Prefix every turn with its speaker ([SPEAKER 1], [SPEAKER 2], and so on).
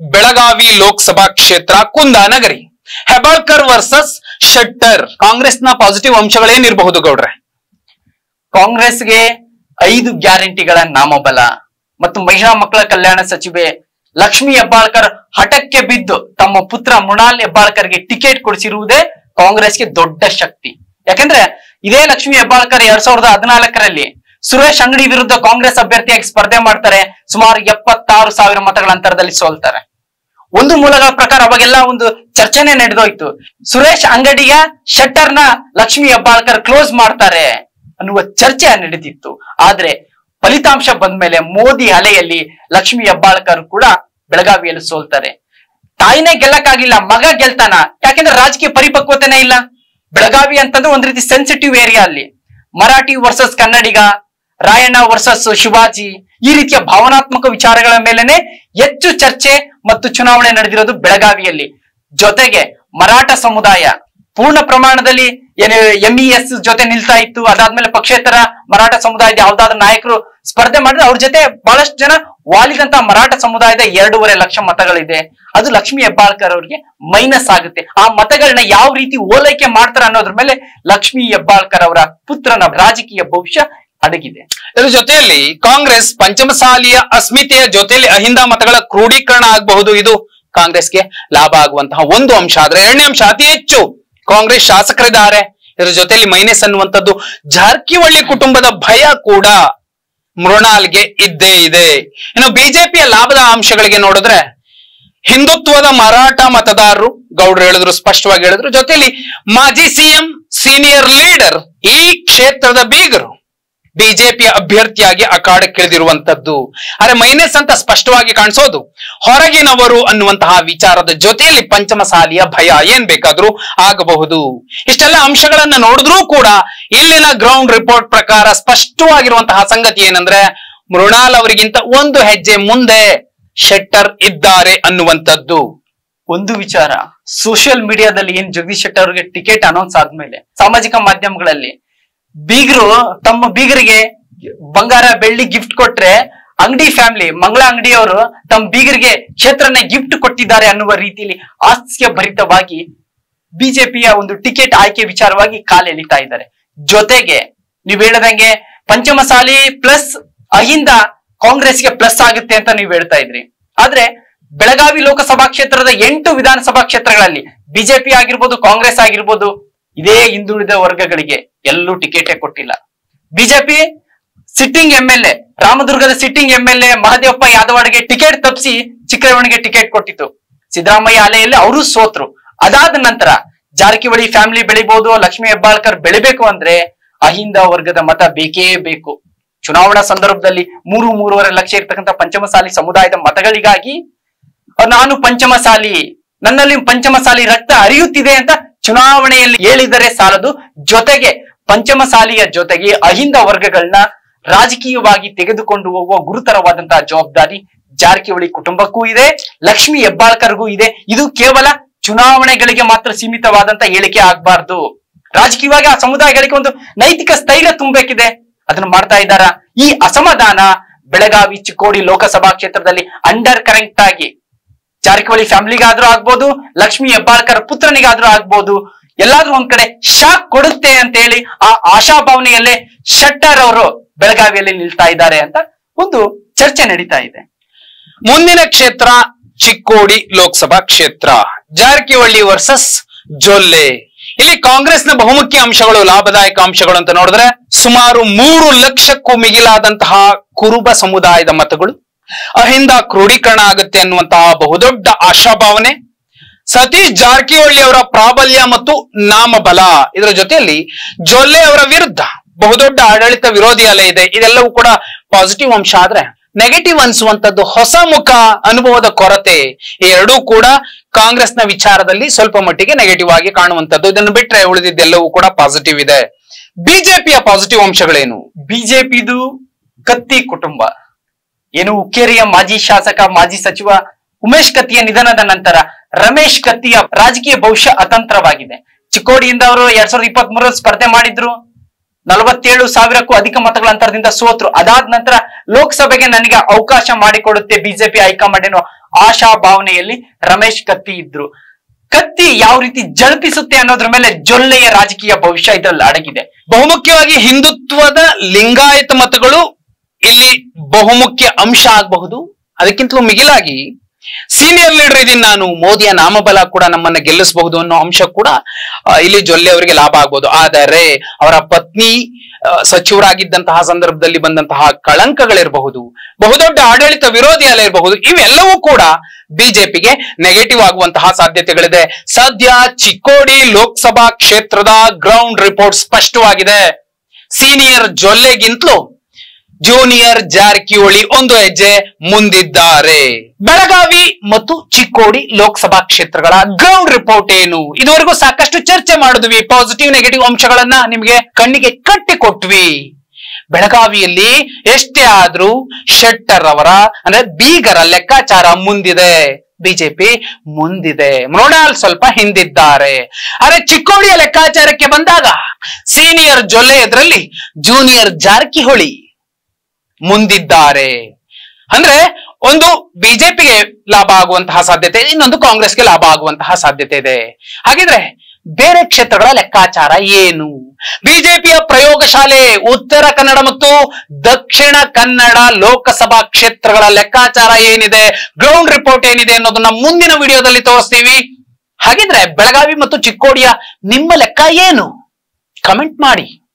[SPEAKER 1] ಬೆಳಗಾವಿ ಲೋಕಸಭಾ ಕ್ಷೇತ್ರ ಕುಂದಾನಗರಿ ಹೆಬಾಳ್ಕರ್ ವರ್ಸಸ್ ಶೆಟ್ಟರ್. ಕಾಂಗ್ರೆಸ್ನ ಪಾಸಿಟಿವ್ ಅಂಶಗಳೇನಿರಬಹುದು ಗೌಡ್ರೆ?
[SPEAKER 2] ಕಾಂಗ್ರೆಸ್ಗೆ ಐದು ಗ್ಯಾರಂಟಿಗಳ ನಾಮಬಲ ಮತ್ತು ಮಹಿಳಾ ಮಕ್ಕಳ ಕಲ್ಯಾಣ ಸಚಿವೆ ಲಕ್ಷ್ಮಿ ಹೆಬ್ಬಾಳ್ಕರ್ ಹಠಕ್ಕೆ ಬಿದ್ದು ತಮ್ಮ ಪುತ್ರ ಮೃಣಾಲ್ ಹೆಬ್ಬಾಳ್ಕರ್ಗೆ ಟಿಕೆಟ್ ಕೊಡಿಸಿರುವುದೇ ಕಾಂಗ್ರೆಸ್ಗೆ ದೊಡ್ಡ ಶಕ್ತಿ. ಯಾಕಂದ್ರೆ ಇದೇ ಲಕ್ಷ್ಮಿ ಹೆಬ್ಬಾಳ್ಕರ್ ಎರಡ್ ಸಾವಿರದ ಹದಿನಾಲ್ಕರಲ್ಲಿ ಸುರೇಶ್ ಅಂಗಡಿ ವಿರುದ್ಧ ಕಾಂಗ್ರೆಸ್ ಅಭ್ಯರ್ಥಿಯಾಗಿ ಸ್ಪರ್ಧೆ ಮಾಡ್ತಾರೆ. ಸುಮಾರು ಎಪ್ಪತ್ತಾರು ಸಾವಿರ ಮತಗಳ ಅಂತರದಲ್ಲಿ ಸೋಲ್ತಾರೆ. ಒಂದು ಮೂಲಗಳ ಪ್ರಕಾರ ಅವಾಗೆಲ್ಲ ಒಂದು ಚರ್ಚೆನೆ ನಡೆದೋಯ್ತು. ಸುರೇಶ್ ಅಂಗಡಿಯ ನ ಲಕ್ಷ್ಮಿ ಹೆಬ್ಬಾಳ್ಕರ್ ಕ್ಲೋಸ್ ಮಾಡ್ತಾರೆ ಅನ್ನುವ ಚರ್ಚೆ ನಡೆದಿತ್ತು ಆದ್ರೆ ಫಲಿತಾಂಶ ಬಂದ್ಮೇಲೆ ಮೋದಿ ಅಲೆಯಲ್ಲಿ ಲಕ್ಷ್ಮಿ ಹೆಬ್ಬಾಳ್ಕರ್ ಕೂಡ ಬೆಳಗಾವಿಯಲ್ಲಿ ಸೋಲ್ತಾರೆ. ತಾಯಿನೇ ಗೆಲ್ಲಕ್ಕಾಗಿಲ್ಲ, ಮಗ ಗೆಲ್ತಾನ. ಯಾಕೆಂದ್ರೆ ರಾಜಕೀಯ ಪರಿಪಕ್ವತೆನೇ ಇಲ್ಲ. ಬೆಳಗಾವಿ ಅಂತಂದ್ರೆ ಒಂದ್ ರೀತಿ ಸೆನ್ಸಿಟಿವ್ ಏರಿಯಾ ಅಲ್ಲಿ. ಮರಾಠಿ ವರ್ಸಸ್ ಕನ್ನಡಿಗ, ರಾಯಣ್ಣ ವರ್ಸಸ್ ಶಿವಾಜಿ ಈ ರೀತಿಯ ಭಾವನಾತ್ಮಕ ವಿಚಾರಗಳ ಮೇಲೆನೆ ಹೆಚ್ಚು ಚರ್ಚೆ ಮತ್ತು ಚುನಾವಣೆ ನಡೆದಿರೋದು ಬೆಳಗಾವಿಯಲ್ಲಿ. ಜೊತೆಗೆ ಮರಾಠ ಸಮುದಾಯ ಪೂರ್ಣ ಪ್ರಮಾಣದಲ್ಲಿ ಏನು ಎಂಇಎಸ್ ಜೊತೆ ನಿಲ್ತಾ ಇತ್ತು, ಅದಾದ್ಮೇಲೆ ಪಕ್ಷೇತರ ಮರಾಠ ಸಮುದಾಯದ ಯಾವ್ದಾದ್ರು ನಾಯಕರು ಸ್ಪರ್ಧೆ ಮಾಡಿದ್ರೆ ಅವ್ರ ಜೊತೆ ಬಹಳಷ್ಟು ಜನ ವಾಲಿದಂತ ಮರಾಠ ಸಮುದಾಯದ ಎರಡೂವರೆ ಲಕ್ಷ ಮತಗಳಿದೆ. ಅದು ಲಕ್ಷ್ಮಿ ಹೆಬ್ಬಾಳ್ಕರ್ ಅವರಿಗೆ ಮೈನಸ್ ಆಗುತ್ತೆ. ಆ ಮತಗಳನ್ನ ಯಾವ ರೀತಿ ಓಲೈಕೆ ಮಾಡ್ತಾರ ಅನ್ನೋದ್ರ ಮೇಲೆ ಲಕ್ಷ್ಮಿ ಹೆಬ್ಬಾಳ್ಕರ್ ಅವರ ಪುತ್ರನ ರಾಜಕೀಯ ಭವಿಷ್ಯ ಅಡಗಿದೆ
[SPEAKER 1] ಇದರ ಜೊತೆಯಲ್ಲಿ ಕಾಂಗ್ರೆಸ್ ಪಂಚಮಸಾಲಿಯ ಅಸ್ಮಿತೆಯ ಜೊತೆಯಲ್ಲಿ ಅಹಿಂದ ಮತಗಳ ಕ್ರೋಢೀಕರಣ ಆಗಬಹುದು. ಇದು ಕಾಂಗ್ರೆಸ್ಗೆ ಲಾಭ ಆಗುವಂತಹ ಒಂದು ಅಂಶ. ಆದ್ರೆ ಎರಡನೇ ಅಂಶ ಅತಿ ಹೆಚ್ಚು ಕಾಂಗ್ರೆಸ್ ಶಾಸಕರಿದ್ದಾರೆ. ಇದರ ಜೊತೆಯಲ್ಲಿ ಮೈನಸ್ ಅನ್ನುವಂಥದ್ದು ಜಾರಕಿಹೊಳಿ ಕುಟುಂಬದ ಭಯ ಕೂಡ ಮೃಣಾಲ್ಗೆ ಇದ್ದೇ ಇದೆ. ಇನ್ನು ಬಿಜೆಪಿಯ ಲಾಭದ ಅಂಶಗಳಿಗೆ ನೋಡಿದ್ರೆ ಹಿಂದುತ್ವದ ಮರಾಠ ಮತದಾರರು, ಗೌಡ್ರು ಹೇಳಿದ್ರು, ಸ್ಪಷ್ಟವಾಗಿ ಹೇಳಿದ್ರು. ಜೊತೆಯಲ್ಲಿ ಮಾಜಿ ಸಿಎಂ, ಸೀನಿಯರ್ ಲೀಡರ್ ಈ ಕ್ಷೇತ್ರದ ಬೀಗರು ಬಿಜೆಪಿಯ ಅಭ್ಯರ್ಥಿಯಾಗಿ ಅಖಾಡಕ್ಕಿಳಿದಿರುವಂತದ್ದು ಅರೆ ಮೈನಸ್ ಅಂತ ಸ್ಪಷ್ಟವಾಗಿ ಕಾಣಿಸೋದು. ಹೊರಗಿನವರು ಅನ್ನುವಂತಹ ವಿಚಾರದ ಜೊತೆಯಲ್ಲಿ ಪಂಚಮಸಾಲಿಯ ಭಯ ಏನ್ ಬೇಕಾದ್ರೂ ಆಗಬಹುದು. ಇಷ್ಟೆಲ್ಲ ಅಂಶಗಳನ್ನ ನೋಡಿದ್ರೂ ಕೂಡ ಇಲ್ಲಿನ ಗ್ರೌಂಡ್ ರಿಪೋರ್ಟ್ ಪ್ರಕಾರ ಸ್ಪಷ್ಟವಾಗಿರುವಂತಹ ಸಂಗತಿ ಏನಂದ್ರೆ, ಮೃಣಾಲ್ ಅವರಿಗಿಂತ ಒಂದು ಹೆಜ್ಜೆ ಮುಂದೆ ಶೆಟ್ಟರ್ ಇದ್ದಾರೆ ಅನ್ನುವಂಥದ್ದು.
[SPEAKER 2] ಒಂದು ವಿಚಾರ ಸೋಷಿಯಲ್ ಮೀಡಿಯಾದಲ್ಲಿ ಏನ್ ಜಗದೀಶ್ ಶೆಟ್ಟರ್ ಅವರಿಗೆ ಟಿಕೆಟ್ ಅನೌನ್ಸ್ ಆದ್ಮೇಲೆ, ಸಾಮಾಜಿಕ ಮಾಧ್ಯಮಗಳಲ್ಲಿ ಬೀಗರು ತಮ್ಮ ಬೀಗರಿಗೆ ಬಂಗಾರ, ಬೆಳ್ಳಿ ಗಿಫ್ಟ್ ಕೊಟ್ರೆ ಅಂಗಡಿ ಫ್ಯಾಮಿಲಿ ಮಂಗಳ ಅಂಗಡಿಯವರು ತಮ್ಮ ಬೀಗರಿಗೆ ಕ್ಷೇತ್ರನೇ ಗಿಫ್ಟ್ ಕೊಟ್ಟಿದ್ದಾರೆ ಅನ್ನುವ ರೀತಿಯಲ್ಲಿ ಹಾಸ್ಯ ಭರಿತವಾಗಿ ಬಿಜೆಪಿಯ ಒಂದು ಟಿಕೆಟ್ ಆಯ್ಕೆ ವಿಚಾರವಾಗಿ ಕಾಲೆಳಿತಾ ಇದ್ದಾರೆ. ಜೊತೆಗೆ ನೀವ್ ಹೇಳದಂಗೆ ಪಂಚಮಸಾಲಿ ಪ್ಲಸ್ ಅಹಿಂದ ಕಾಂಗ್ರೆಸ್ಗೆ ಪ್ಲಸ್ ಆಗುತ್ತೆ ಅಂತ ನೀವು ಹೇಳ್ತಾ ಇದ್ರಿ. ಆದ್ರೆ ಬೆಳಗಾವಿ ಲೋಕಸಭಾ ಕ್ಷೇತ್ರದ ಎಂಟು ವಿಧಾನಸಭಾ ಕ್ಷೇತ್ರಗಳಲ್ಲಿ ಬಿಜೆಪಿ ಆಗಿರ್ಬೋದು, ಕಾಂಗ್ರೆಸ್ ಆಗಿರ್ಬೋದು ಇದೇ ಹಿಂದುಳಿದ ವರ್ಗಗಳಿಗೆ ಎಲ್ಲೂ ಟಿಕೆಟೇ ಕೊಟ್ಟಿಲ್ಲ. BJP sitting M L A ರಾಮದುರ್ಗದ sitting M L A Mahadevappa ಯಾದವಾಡ್ಗೆ ticket ತಪ್ಪಿಸಿ ಚಿಕ್ಕರವಣಿಗೆ ಟಿಕೆಟ್ ಕೊಟ್ಟಿತ್ತು. ಸಿದ್ದರಾಮಯ್ಯ ಅಲೆಯಲ್ಲಿ ಅವರು ಸೋತ್ರು. ಅದಾದ ನಂತರ ಜಾರಕಿಹೊಳಿ ಫ್ಯಾಮಿಲಿ ಬೆಳಿಬಹುದು ಲಕ್ಷ್ಮೀ ಹೆಬ್ಬಾಳ್ಕರ್ ಬೆಳಿಬೇಕು ಅಂದ್ರೆ ಅಹಿಂದ ವರ್ಗದ ಮತ ಬೇಕೇ ಬೇಕು. ಚುನಾವಣಾ ಸಂದರ್ಭದಲ್ಲಿ ಮೂರು, ಮೂರುವರೆ ಲಕ್ಷ ಇರ್ತಕ್ಕಂಥ ಪಂಚಮಸಾಲಿ ಸಮುದಾಯದ ಮತಗಳಿಗಾಗಿ, ನಾನು ಪಂಚಮಸಾಲಿ, ನನ್ನಲ್ಲಿ ಪಂಚಮಸಾಲಿ ರಕ್ತ ಅರಿಯುತ್ತಿದೆ ಅಂತ ಚುನಾವಣೆಯಲ್ಲಿ ಹೇಳಿದರೆ ಸಾಲದು ಜೊತೆಗೆ ಪಂಚಮಸಾಲಿಯ ಜೊತೆಗೆ ಅಹಿಂದ ವರ್ಗಗಳನ್ನ ರಾಜಕೀಯವಾಗಿ ತೆಗೆದುಕೊಂಡು ಹೋಗುವ ಗುರುತರವಾದಂತಹ ಜವಾಬ್ದಾರಿ ಜಾರಕಿಹೊಳಿ ಕುಟುಂಬಕ್ಕೂ ಇದೆ, ಲಕ್ಷ್ಮಿ ಹೆಬ್ಬಾಳ್ಕರ್ಗೂ ಇದೆ. ಇದು ಕೇವಲ ಚುನಾವಣೆಗಳಿಗೆ ಮಾತ್ರ ಸೀಮಿತವಾದಂತ ಹೇಳಿಕೆ ಆಗ್ಬಾರ್ದು. ರಾಜಕೀಯವಾಗಿ ಆ ಸಮುದಾಯಗಳಿಗೆ ಒಂದು ನೈತಿಕ ಸ್ಥೈರ್ಯ ತುಂಬಬೇಕಿದೆ. ಅದನ್ನು ಮಾಡ್ತಾ ಇದ್ದಾರಾ? ಈ ಅಸಮಾಧಾನ ಬೆಳಗಾವಿ ಚಿಕ್ಕೋಡಿ ಲೋಕಸಭಾ ಕ್ಷೇತ್ರದಲ್ಲಿ ಅಂಡರ್ ಕರೆಂಟ್ ಆಗಿ ಜಾರಕಿಹೊಳಿ ಫ್ಯಾಮಿಲಿಗಾದ್ರೂ ಆಗ್ಬೋದು, ಲಕ್ಷ್ಮಿ ಹೆಬ್ಬಾಳ್ಕರ್ ಪುತ್ರನಿಗಾದ್ರೂ ಆಗ್ಬೋದು, ಎಲ್ಲಾದ್ರೂ ಒಂದ್ ಕಡೆ ಶಾಕ್ ಕೊಡುತ್ತೆ ಅಂತ ಹೇಳಿ ಆ ಆಶಾಭಾವನೆಯಲ್ಲೇ ಶೆಟ್ಟರ್ ಅವರು ಬೆಳಗಾವಿಯಲ್ಲಿ ನಿಲ್ತಾ ಇದ್ದಾರೆ ಅಂತ ಒಂದು ಚರ್ಚೆ ನಡೀತಾ ಇದೆ.
[SPEAKER 1] ಮುಂದಿನ ಕ್ಷೇತ್ರ ಚಿಕ್ಕೋಡಿ ಲೋಕಸಭಾ ಕ್ಷೇತ್ರ. ಜಾರಕಿಹೊಳಿ ವರ್ಸಸ್ ಜೊಲ್ಲೆ. ಇಲ್ಲಿ ಕಾಂಗ್ರೆಸ್ನ ಬಹುಮುಖ್ಯ ಅಂಶಗಳು, ಲಾಭದಾಯಕ ಅಂಶಗಳು ಅಂತ ನೋಡಿದ್ರೆ ಸುಮಾರು ಮೂರು ಲಕ್ಷಕ್ಕೂ ಮಿಗಿಲಾದಂತಹ ಕುರುಬ ಸಮುದಾಯದ ಮತಗಳು ಅಹಿಂದ ಕ್ರೋಢೀಕರಣ ಆಗುತ್ತೆ ಅನ್ನುವಂತಹ ಬಹುದೊಡ್ಡ ಆಶಾಭಾವನೆ. ಸತೀಶ್ ಜಾರಕಿಹೊಳಿ ಅವರ ಪ್ರಾಬಲ್ಯ ಮತ್ತು ನಾಮಬಲ, ಇದರ ಜೊತೆಯಲ್ಲಿ ಜೊಲ್ಲೆ ಅವರ ವಿರುದ್ಧ ಬಹುದೊಡ್ಡ ಆಡಳಿತ ವಿರೋಧಿ ಅಲೆ ಇದೆ. ಇದೆಲ್ಲವೂ ಕೂಡ ಪಾಸಿಟಿವ್ ಅಂಶ ಆದ್ರೆ ನೆಗೆಟಿವ್ ಅನ್ಸುವಂತದ್ದು ಹೊಸ ಮುಖ, ಅನುಭವದ ಕೊರತೆ, ಎರಡೂ ಕೂಡ ಕಾಂಗ್ರೆಸ್ನ ವಿಚಾರದಲ್ಲಿ ಸ್ವಲ್ಪ ಮಟ್ಟಿಗೆ ನೆಗೆಟಿವ್ ಆಗಿ ಕಾಣುವಂತದ್ದು ಇದನ್ನು ಬಿಟ್ರೆ ಉಳಿದಿದ್ದೆಲ್ಲವೂ ಕೂಡ ಪಾಸಿಟಿವ್ ಇದೆ. ಬಿಜೆಪಿಯ ಪಾಸಿಟಿವ್ ಅಂಶಗಳೇನು?
[SPEAKER 2] ಬಿಜೆಪಿದು ಕತ್ತಿ ಕುಟುಂಬ. ಏನು ಉಕ್ಕೇರಿಯ ಮಾಜಿ ಶಾಸಕ, ಮಾಜಿ ಸಚಿವ ಉಮೇಶ್ ಕತ್ತಿಯ ನಿಧನದ ನಂತರ ರಮೇಶ್ ಕತ್ತಿಯ ರಾಜಕೀಯ ಭವಿಷ್ಯ ಅತಂತ್ರವಾಗಿದೆ. ಚಿಕ್ಕೋಡಿಯಿಂದ ಅವರು ಎರಡ್ ಸಾವಿರದ ಇಪ್ಪತ್ತ್ ಸ್ಪರ್ಧೆ ಮಾಡಿದ್ರು. ನಲವತ್ತೇಳು ಸಾವಿರಕ್ಕೂ ಅಧಿಕ ಮತಗಳ ಅಂತರದಿಂದ ಸೋತ್ರು. ಅದಾದ ನಂತರ ಲೋಕಸಭೆಗೆ ನನಗೆ ಅವಕಾಶ ಮಾಡಿಕೊಡುತ್ತೆ ಬಿಜೆಪಿ ಹೈಕಮಾಂಡ್ ಏನೋ ಆಶಾ ಭಾವನೆಯಲ್ಲಿ ರಮೇಶ್ ಕತ್ತಿ ಇದ್ರು. ಕತ್ತಿ ಯಾವ ರೀತಿ ಜಳಪಿಸುತ್ತೆ ಅನ್ನೋದ್ರ ಮೇಲೆ ಜೊಲ್ಲೆಯ ರಾಜಕೀಯ ಭವಿಷ್ಯ ಇದರಲ್ಲಿ ಅಡಗಿದೆ.
[SPEAKER 1] ಬಹುಮುಖ್ಯವಾಗಿ ಹಿಂದುತ್ವದ ಲಿಂಗಾಯತ ಮತಗಳು ಇಲ್ಲಿ ಬಹುಮುಖ್ಯ ಅಂಶ ಆಗಬಹುದು. ಅದಕ್ಕಿಂತಲೂ ಮಿಗಿಲಾಗಿ ಸೀನಿಯರ್ ಲೀಡರ್ ಇದೀನಿ ನಾನು, ಮೋದಿಯ ನಾಮಬಲ ಕೂಡ ನಮ್ಮನ್ನ ಗೆಲ್ಲಿಸಬಹುದು ಅನ್ನೋ ಅಂಶ ಕೂಡ ಇಲ್ಲಿ ಜೊಲ್ಲೆ ಅವರಿಗೆ ಲಾಭ ಆಗ್ಬೋದು ಆದರೆ ಅವರ ಪತ್ನಿ ಸಚಿವರಾಗಿದ್ದಂತಹ ಸಂದರ್ಭದಲ್ಲಿ ಬಂದಂತಹ ಕಳಂಕಗಳಿರಬಹುದು, ಬಹುದೊಡ್ಡ ಆಡಳಿತ ವಿರೋಧಿ ಅಲೆ ಇರಬಹುದು, ಇವೆಲ್ಲವೂ ಕೂಡ ಬಿಜೆಪಿಗೆ ನೆಗೆಟಿವ್ ಆಗುವಂತಹ ಸಾಧ್ಯತೆಗಳಿದೆ. ಸದ್ಯ ಚಿಕ್ಕೋಡಿ ಲೋಕಸಭಾ ಕ್ಷೇತ್ರದ ಗ್ರೌಂಡ್ ರಿಪೋರ್ಟ್ ಸ್ಪಷ್ಟವಾಗಿದೆ. ಸೀನಿಯರ್ ಜೊಲ್ಲೆಗಿಂತಲೂ ಜೂನಿಯರ್ ಜಾರಕಿಹೊಳಿ ಒಂದು ಹೆಜ್ಜೆ ಮುಂದಿದ್ದಾರೆ. ಬೆಳಗಾವಿ ಮತ್ತು ಚಿಕ್ಕೋಡಿ ಲೋಕಸಭಾ ಕ್ಷೇತ್ರಗಳ ಗ್ರೌಂಡ್ ರಿಪೋರ್ಟ್ ಏನು? ಇದುವರೆಗೂ ಸಾಕಷ್ಟು ಚರ್ಚೆ ಮಾಡಿದ್ವಿ. ಪಾಸಿಟಿವ್ ನೆಗೆಟಿವ್ ಅಂಶಗಳನ್ನ ನಿಮಗೆ ಕಣ್ಣಿಗೆ ಕಟ್ಟಿಕೊಟ್ವಿ. ಬೆಳಗಾವಿಯಲ್ಲಿ ಎಷ್ಟೇ ಆದ್ರೂ ಶೆಟ್ಟರ್ ಅವರ ಅಂದ್ರೆ ಬೀಗರ ಲೆಕ್ಕಾಚಾರ ಮುಂದಿದೆ. ಬಿಜೆಪಿ ಮುಂದಿದೆ. ಮೃಣಾಲ್ ಸ್ವಲ್ಪ ಹಿಂದಿದ್ದಾರೆ. ಆದ್ರೆ ಚಿಕ್ಕೋಡಿಯ ಲೆಕ್ಕಾಚಾರಕ್ಕೆ ಬಂದಾಗ ಸೀನಿಯರ್ ಜೊಲ್ಲೆ ಎದುರಲ್ಲಿ ಜೂನಿಯರ್ ಜಾರಕಿಹೊಳಿ ಮುಂದಿದ್ದಾರೆ. ಅಂದ್ರೆ ಒಂದು ಬಿಜೆಪಿಗೆ ಲಾಭ ಆಗುವಂತಹ ಸಾಧ್ಯತೆ ಇದೆ ಇನ್ನೊಂದು ಕಾಂಗ್ರೆಸ್ಗೆ ಲಾಭ ಆಗುವಂತಹ ಸಾಧ್ಯತೆ ಇದೆ. ಹಾಗಿದ್ರೆ ಬೇರೆ ಕ್ಷೇತ್ರಗಳ ಲೆಕ್ಕಾಚಾರ ಏನು? ಬಿಜೆಪಿಯ ಪ್ರಯೋಗಶಾಲೆ ಉತ್ತರ ಕನ್ನಡ ಮತ್ತು ದಕ್ಷಿಣ ಕನ್ನಡ ಲೋಕಸಭಾ ಕ್ಷೇತ್ರಗಳ ಲೆಕ್ಕಾಚಾರ ಏನಿದೆ ಗ್ರೌಂಡ್ ರಿಪೋರ್ಟ್ ಏನಿದೆ ಅನ್ನೋದನ್ನ ಮುಂದಿನ ವಿಡಿಯೋದಲ್ಲಿ ತೋರಿಸ್ತೀವಿ. ಹಾಗಿದ್ರೆ ಬೆಳಗಾವಿ ಮತ್ತು ಚಿಕ್ಕೋಡಿಯ ನಿಮ್ಮ ಲೆಕ್ಕ ಏನು? ಕಮೆಂಟ್ ಮಾಡಿ.